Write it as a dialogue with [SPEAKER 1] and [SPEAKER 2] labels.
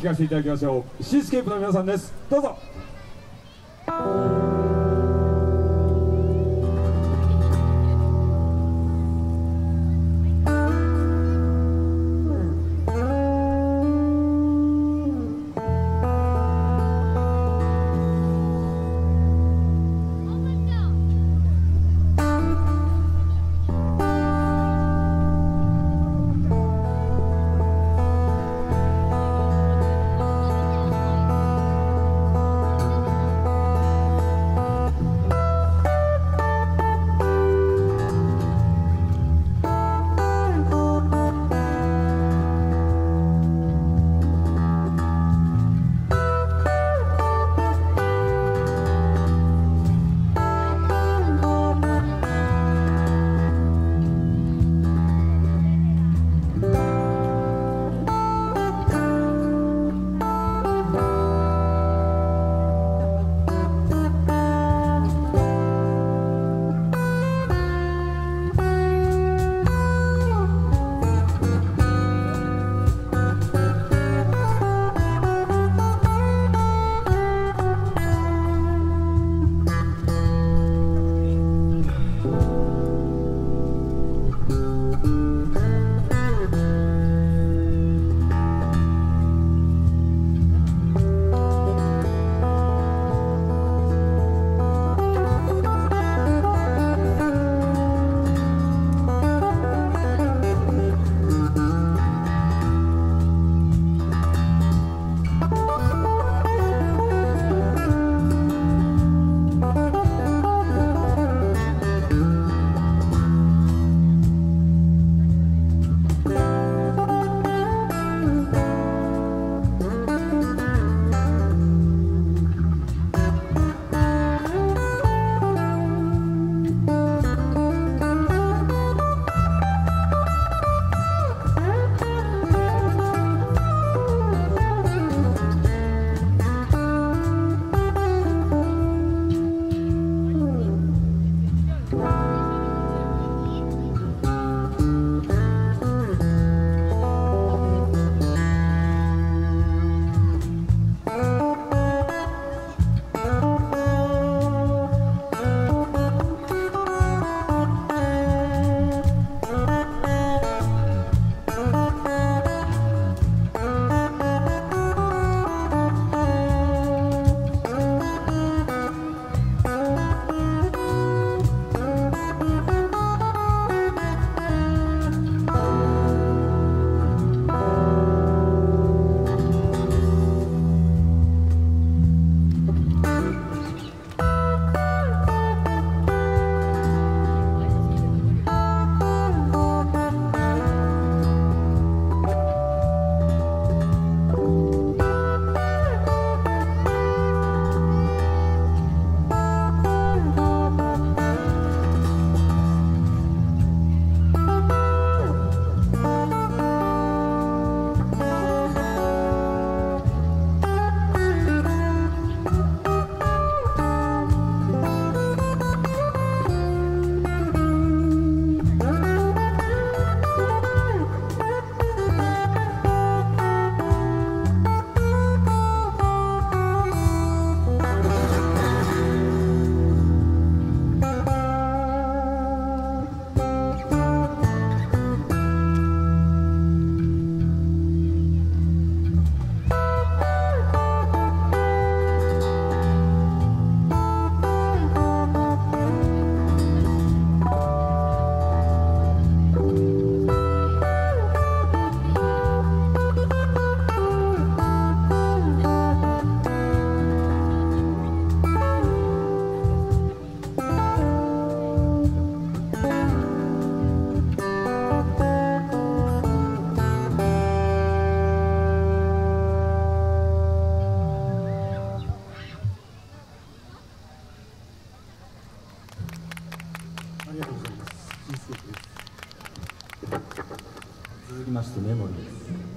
[SPEAKER 1] 聴かせていただきましょう。シースケープの皆さんです。どうぞ。
[SPEAKER 2] 続きましてメモリーです。